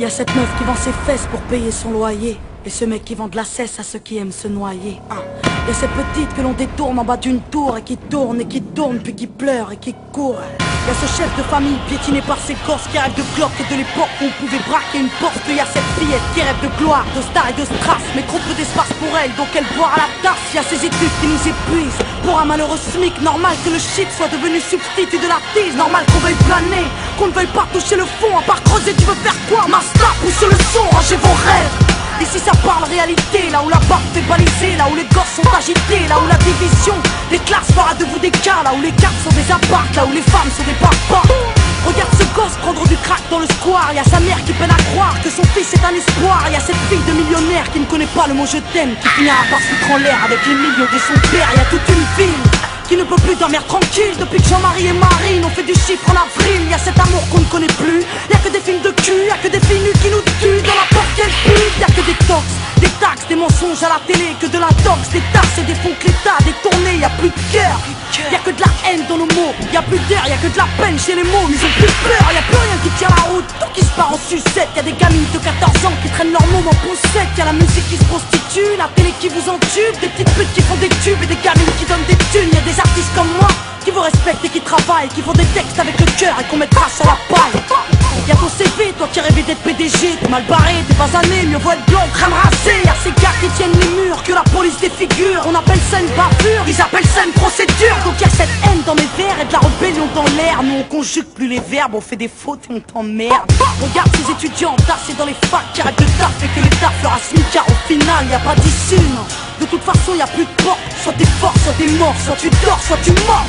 Y a cette meuf qui vend ses fesses pour payer son loyer. Et ce mec qui vend de la cesse à ceux qui aiment se noyer. Hein. Y a cette petite que l'on détourne en bas d'une tour et qui tourne et qui tourne puis qui pleure et qui court. Y a ce chef de famille piétiné par ses gosses qui rêve de cloque et de l'époque où on pouvait braquer une porte. Y a cette fillette qui rêve de gloire, de star et de strass, mais trop peu d'espace pour elle, donc elle boit à la tasse. Y a ces études qui nous épuisent. Pour un malheureux SMIC, normal que le shit soit devenu substitut de la tise. Normal qu'on veuille planer, qu'on ne veuille pas toucher le fond. À part creuser, tu veux faire quoi? Master, pousse le son, rangez vos rêves. Ici ça parle réalité, là où la barre fait baliser, là où les gosses sont agités, là où la division des classes fera de vous des cas, là où les cartes sont des apparts, là où les femmes sont des papas. Regarde ce gosse prendre du crack dans le square, y a sa mère qui peine à croire que son fils est un espoir, y a cette fille de millionnaire qui ne connaît pas le mot je t'aime, qui finira par se foutre en l'air avec les millions de son père, y a toute une ville qui ne peut plus dormir tranquille depuis que Jean-Marie et Marine ont fait du chiffre en avril. Y a cet amour qu'on ne connaît plus. Télé, que de la tox, des tasses et des fonds l'État détournés. Y a plus de cœur, y a que de la haine dans nos mots. Y a plus d'air, y a que de la peine chez les mots. Ils ont plus peur, y a plus rien qui tient la route. Tout qui se part en sucette. Y a des gamines de 14 ans qui traînent leur môme en poussette. Y a la musique qui se prostitue, la télé qui vous entube, des petites putes qui font des tubes et des gamines qui donnent des thunes. Y a des artistes comme moi qui vous respectent et qui travaillent, qui font des textes avec le cœur et qu'on mettra sur la paille. Y'a ton CV, toi qui rêvais d'être PDG, t'es mal barré, t'es pas année, mieux vaut être blanc, crème rasée. Y'a ces gars qui tiennent les murs, que la police défigure. On appelle ça une bavure, ils appellent ça une procédure. Donc y'a cette haine dans mes vers et de la rébellion dans l'air. Nous on conjugue plus les verbes, on fait des fautes et on t'emmerde. Regarde ces étudiants tassés dans les facs qui arrêtent de taf que l'État fera car au final y a pas d'issue. De toute façon, y a plus de porte. Soit t'es fort, soit t'es mort, soit tu dors, soit tu mords.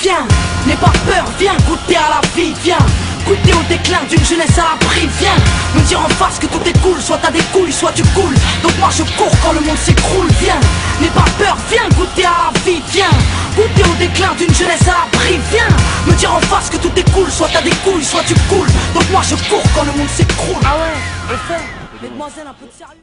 Viens, n'aie pas peur, viens goûter à la vie, viens goûter au déclin d'une jeunesse à l'abri, viens me dire en face que tout est cool, soit t'as des couilles, soit tu coules. Donc moi je cours quand le monde s'écroule, viens, n'aie pas peur, viens goûter à la vie, viens goûter au déclin d'une jeunesse à l'abri, viens me dire en face que tout est cool, soit t'as des couilles, soit tu coules. Donc moi je cours quand le monde s'écroule. Ah ouais, fait, mesdemoiselles un peu de sérieux.